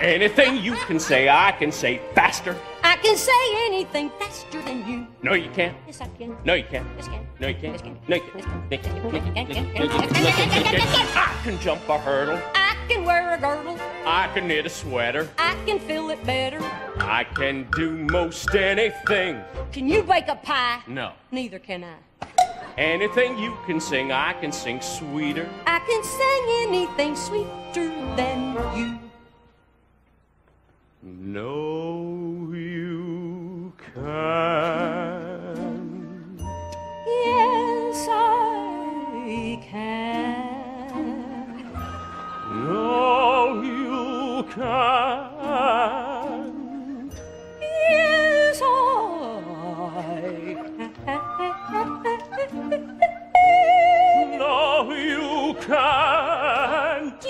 Anything you can say, I can say faster. I can say anything faster than you. No, you can't. Yes, I can. No, you can't. Yes, can. No, you can't. Yes, can. No, you can't. I can. No, you can't. Yes, can. No, you can't. No, you can't. No, you can't. I can jump a hurdle. I can wear a girdle. I can knit a sweater. I can feel it better. I can do most anything. Can you bake a pie? No. Neither can I. Anything you can sing, I can sing sweeter. I can sing anything sweeter than you. No, you can't. Yes, I can. No, you can't. Yes, I can. No, you can't.